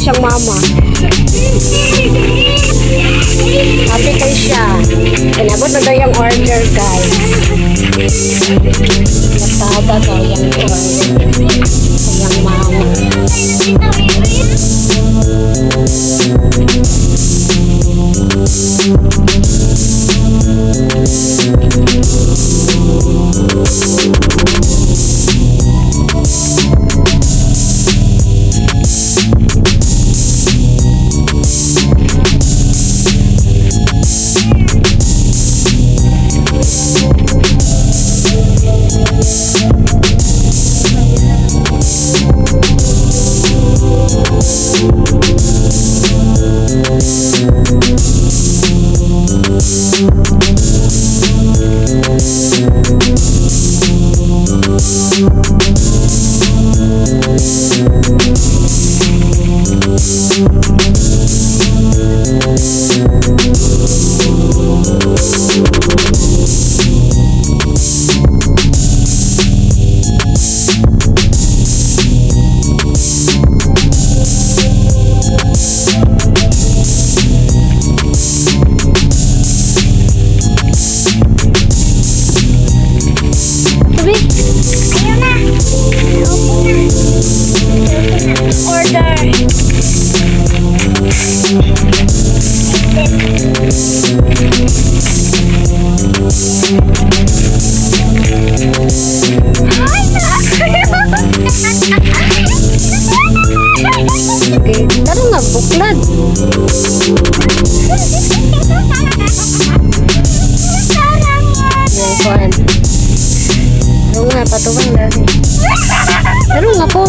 siyang mama. Happy kayo siya. Inabot na daw yung order, guys. Nasada daw yung order. Taro nga, buklad. Yung kuhan. Taro nga, patukan dahil. Taro nga po.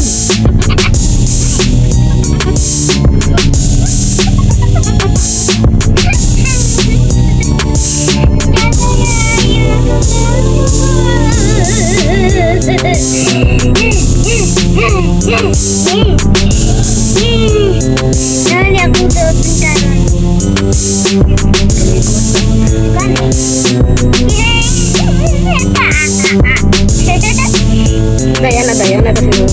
Nanti talaga sa'yo.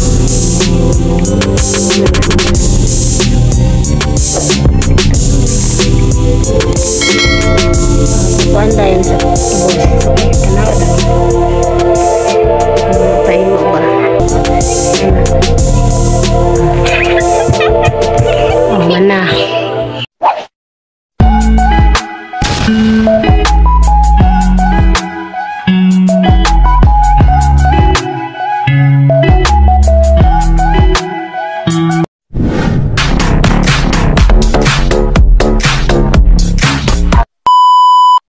Kuhan tayo sa boses. Tanaw na. Oh, man na.